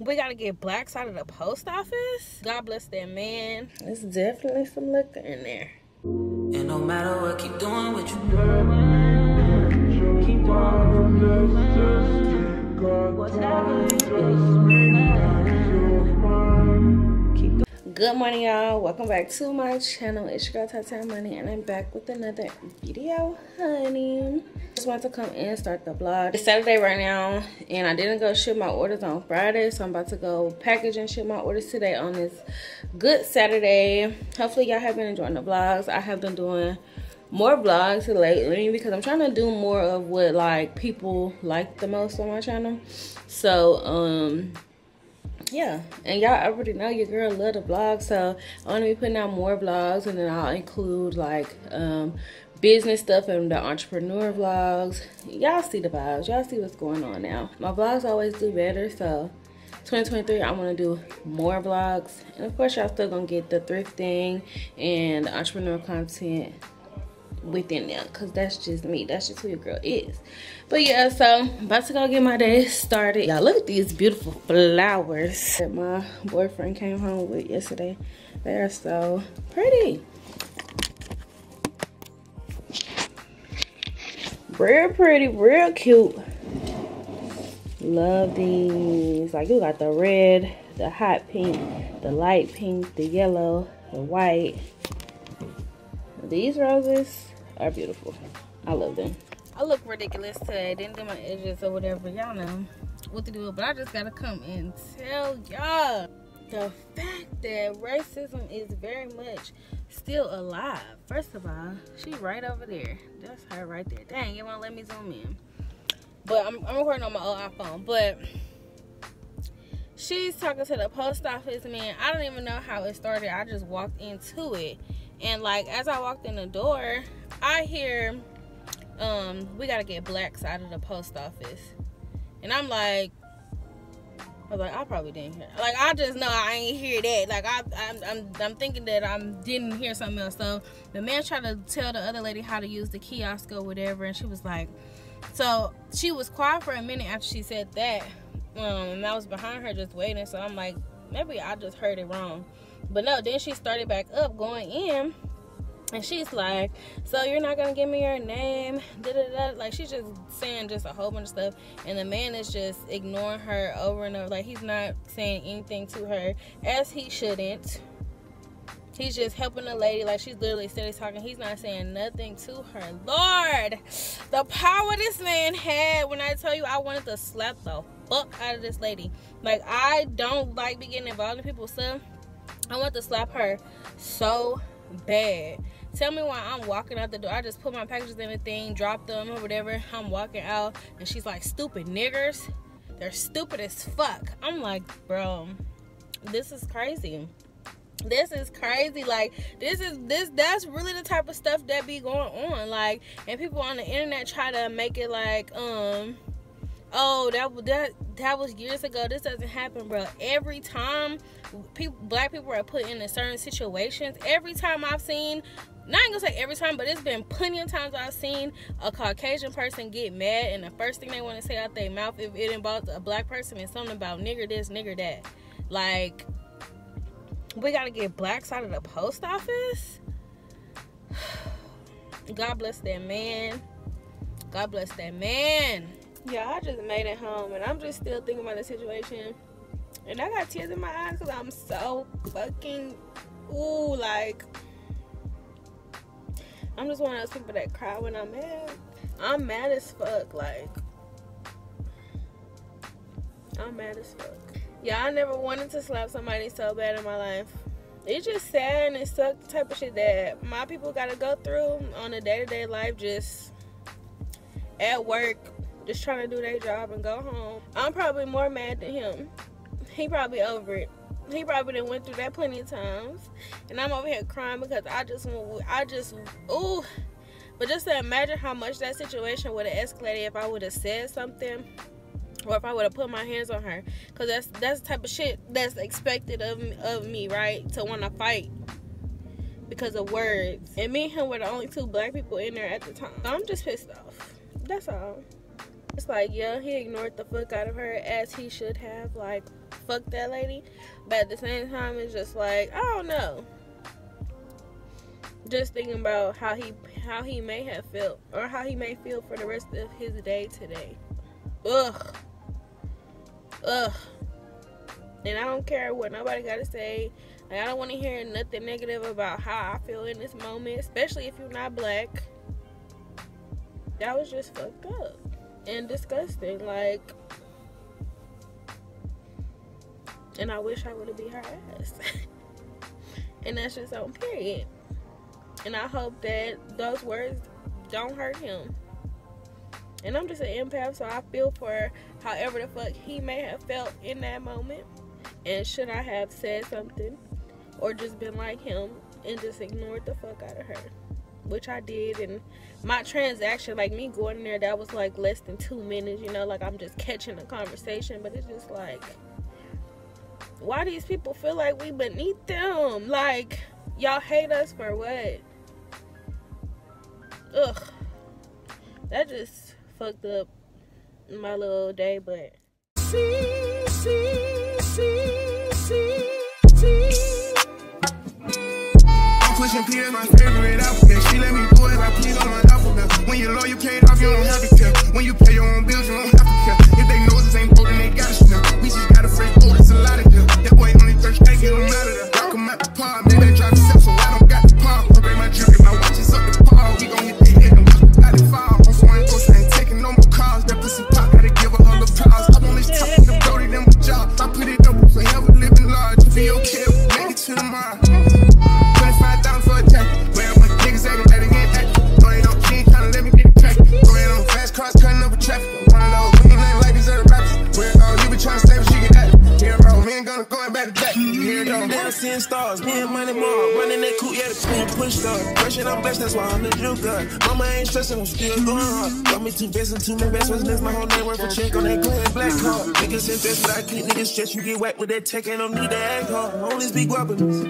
we gotta get blacks out of the post office. God bless that man. There's definitely some liquor in there. And no matter what, keep doing what you do. Keep doing Good morning, y'all. Welcome back to my channel. It's your girl Tati Imani, and I'm back with another video, honey. Just wanted to come in and start the vlog. It's Saturday right now, and I didn't go ship my orders on Friday, so I'm about to go package and ship my orders today on this good Saturday. Hopefully, y'all have been enjoying the vlogs. I have been doing more vlogs lately because I'm trying to do more of what like people like the most on my channel. So, um yeah and y'all already know your girl love the vlog so i'm gonna be putting out more vlogs and then i'll include like um business stuff and the entrepreneur vlogs. Y'all see the vibes y'all see what's going on now. My vlogs always do better so 2023 i want to do more vlogs. And of course y'all still gonna get the thrifting and the entrepreneur content within there because that's just me. That's just who your girl is. But yeah so about to go get my day started. Y'all look at these beautiful flowers that my boyfriend came home with yesterday. They're so pretty. Real pretty real cute. Love these. Like you got the red the hot pink the light pink the yellow the white. These roses are beautiful. I love them. I look ridiculous today. Didn't do my edges or whatever. Y'all know what to do. But I just gotta come and tell y'all the fact that racism is very much still alive. First of all, she right over there. That's her right there. Dang, you won't let me zoom in. But I'm, I'm recording on my old iPhone. But she's talking to the post office man. I don't even know how it started. I just walked into it. And like as I walked in the door, I hear um we gotta get blacks out of the post office. And I'm like I was like, I probably didn't hear. Like, I just know I ain't hear that. Like, I, I'm, I'm, I'm thinking that I didn't hear something else. So the man tried to tell the other lady how to use the kiosk or whatever, and she was like, so she was quiet for a minute after she said that, um, and I was behind her just waiting. So I'm like, maybe I just heard it wrong, but no. Then she started back up going in, and she's like, so you're not gonna give me your name, da da da. Like she's just saying just a whole bunch of stuff, and the man is just ignoring her over and over. Like he's not saying anything to her as he shouldn't. He's just helping the lady, like she's literally steady talking. He's not saying nothing to her. Lord, the power this man had. When I tell you, I wanted to slap the fuck out of this lady. Like I don't like be getting involved in people's stuff. I want to slap her so bad Tell me why I'm walking out the door. I just put my packages in the thing, drop them or whatever. I'm walking out and she's like, stupid niggers. They're stupid as fuck. I'm like, bro, this is crazy. This is crazy. Like, this is this that's really the type of stuff that be going on. Like, and people on the internet try to make it like, um, oh that that that was years ago this doesn't happen bro every time people black people are put in certain situations every time i've seen not gonna say every time, but it's been plenty of times I've seen a Caucasian person get mad, and the first thing they want to say out their mouth if it involves a black person is something about nigger this, nigger that. Like, we gotta get blacks out of the post office. God bless that man. God bless that man. Yeah, I just made it home, and I'm just still thinking about the situation. And I got tears in my eyes because I'm so fucking ooh, like I'm just one of those people that cry when I'm mad. I'm mad as fuck. Like, I'm mad as fuck. Yeah, I never wanted to slap somebody so bad in my life. It's just sad and it sucks the type of shit that my people gotta go through on a day to day life, just at work, just trying to do their job and go home. I'm probably more mad than him. He probably over it he probably done went through that plenty of times. And i'm over here crying because i just i just ooh. But just to imagine how much that situation would have escalated if i would have said something or if i would have put my hands on her. Because that's that's the type of shit that's expected of, of me right? To want to fight because of words. And me and him were the only two black people in there at the time. I'm just pissed off. That's all. It's like yeah he ignored the fuck out of her as he should have like fuck that lady. But at the same time, it's just like I don't know. Just thinking about how he how he may have felt or how he may feel for the rest of his day today. Ugh. Ugh. And I don't care what nobody got to say. Like, I don't want to hear nothing negative about how I feel in this moment, especially if you're not black. That was just fucked up and disgusting. Like, and I wish I would have beat her ass. and that's just on period. And I hope that those words don't hurt him. And I'm just an empath, so I feel for however the fuck he may have felt in that moment. And should I have said something or just been like him and just ignored the fuck out of her? Which I did. And my transaction, like me going in there, that was like less than two minutes, you know, like I'm just catching a conversation. But it's just like, why these people feel like we beneath them? Like, y'all hate us for what? Ugh. That just fucked up my little day, but. See, see, see, see, see. Pushing P is my favorite alphabet. She let me do it, I please on my alphabet. When you're low, you paid off, you don't have to And that's why I'm the God. Mama ain't stressing, I'm still going hard. Got me two best and two more best friends, that's my whole worth a check on that glad black card. Niggas invest, but I keep niggas stress. You get whacked with that tech, ain't no need to act hard. Only speak weapons.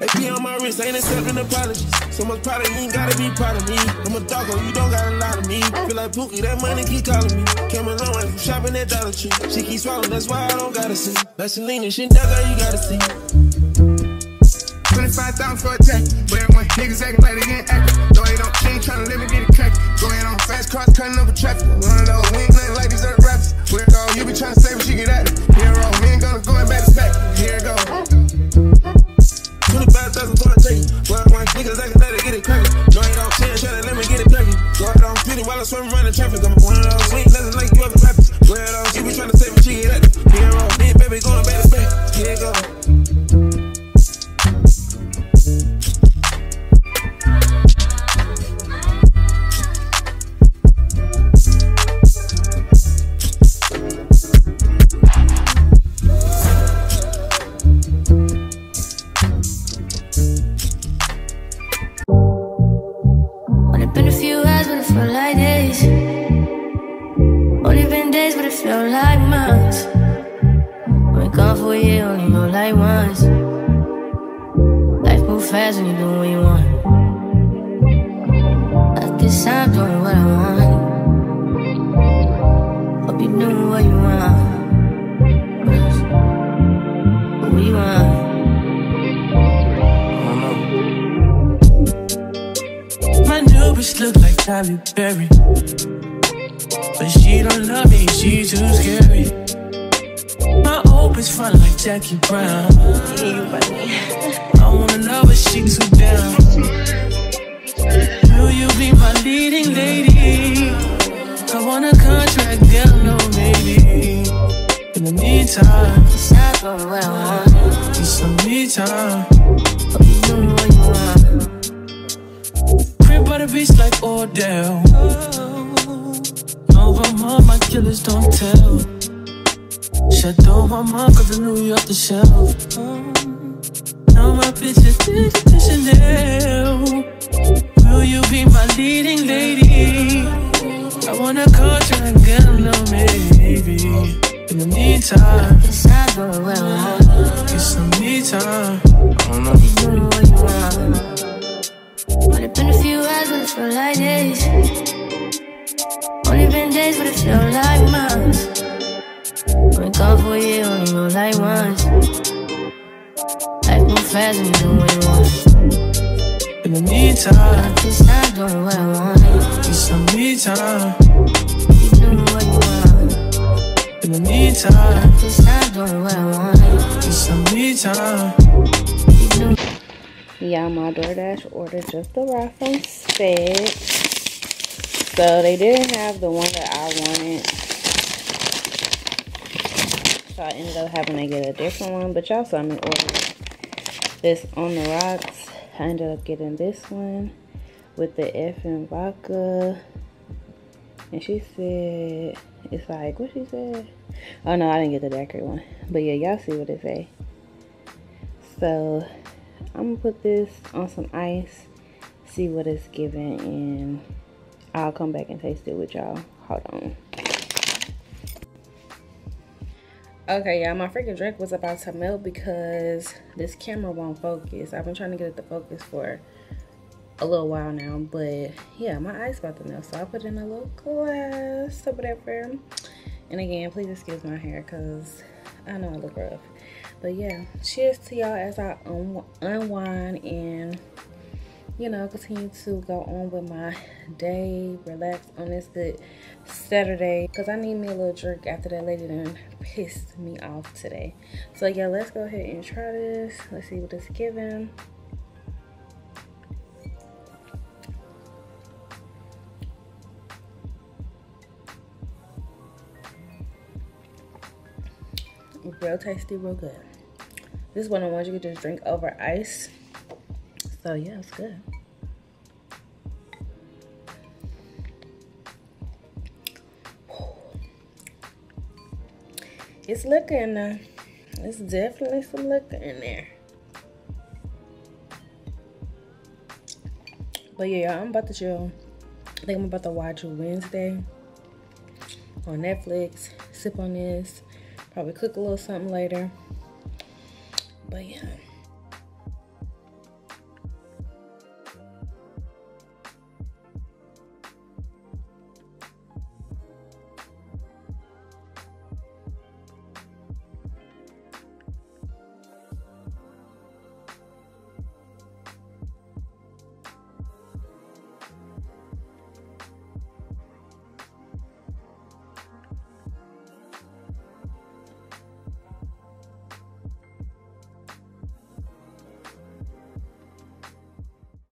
They be on my wrist, ain't accepting apologies. So much product, you ain't gotta be proud of me. I'm a doggo, oh, you don't gotta lie to me. Feel like Pookie, that money keep calling me. Came a long way from shopping at Dollar Tree. She keep swallowing, that's why I don't gotta see. Like Selena, she dugger, you gotta see. 25,000 for a jacket. But my niggas acting like they get active. Go ahead on, she ain't tryna let me get it cracked. Go ahead on, fast cars cutting over traffic. Felt like months. Been gone for a year, only know like once. Life move fast when you doing what you want. At this time, doing what I want. Hope you doing what you want. What we want. My new bitch look like Tyler Berry. But she don't love me, she too scary. My old bitch fun like Jackie Brown. I wanna love but she too down. Will you be my leading lady? I want a contract, girl, no maybe. In the meantime, I want. need some me time. Hope you doing what you want. Crib by the like Odell. My, my killers don't tell. Chateau Mama, cause the New York the shelf. Now my bitch is Dish Chanel. Will you be my leading lady? I wanna call you and get a no maybe. In the meantime, I get some me time. Hope you doing what you want. Only been a few hours, but it felt like days. Only been days, but it felt like months. Been gone for a year, only know like fast and do what you want. In the meantime, Just stop doing what I want. need some me time. Keep doing what you want. In the meantime, Just stop doing what I want. need some me time. Keep doing Yeah, my DoorDash order just arrived from Sped. So they didn't have the one that I wanted. So I ended up having to get a different one. But y'all saw me order this on the rocks. I ended up getting this one with the Effen vodka. And she said, it's like, what she said? Oh no, I didn't get the daiquiri one. But yeah, y'all see what it say. So I'm gonna put this on some ice, see what it's giving, and I'll come back and taste it with y'all. Hold on. Okay, y'all, my freaking drink was about to melt because this camera won't focus. I've been trying to get it to focus for a little while now, but yeah, my ice about to melt, so I put in a little glass or whatever. And again, please excuse my hair because I know I look rough. But yeah, cheers to y'all as I un- unwind and you know continue to go on with my day, relax on this good Saturday. Cause I need me a little drink after that lady done pissed me off today. So yeah, let's go ahead and try this. Let's see what it's giving. Real tasty, real good. This is one of the ones you could just drink over ice. So yeah, it's good. It's liquor in there. It's definitely some liquor in there. But yeah, I'm about to chill. I think I'm about to watch Wednesday on Netflix. Sip on this. Probably cook a little something later. But yeah.